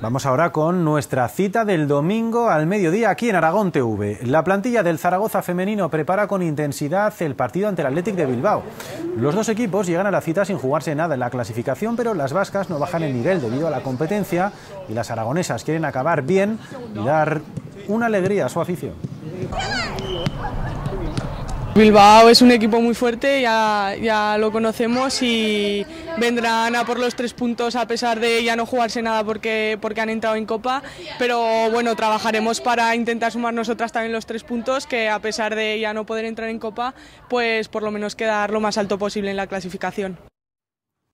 Vamos ahora con nuestra cita del domingo al mediodía aquí en Aragón TV. La plantilla del Zaragoza femenino prepara con intensidad el partido ante el Athletic de Bilbao. Los dos equipos llegan a la cita sin jugarse nada en la clasificación, pero las vascas no bajan el nivel debido a la competencia y las aragonesas quieren acabar bien y dar una alegría a su afición. Bilbao es un equipo muy fuerte, ya, ya, lo conocemos y vendrán a por los tres puntos a pesar de ya no jugarse nada porque, porque han entrado en Copa, pero bueno, trabajaremos para intentar sumar nosotras también los tres puntos, que a pesar de ya no poder entrar en Copa, pues por lo menos quedar lo más alto posible en la clasificación.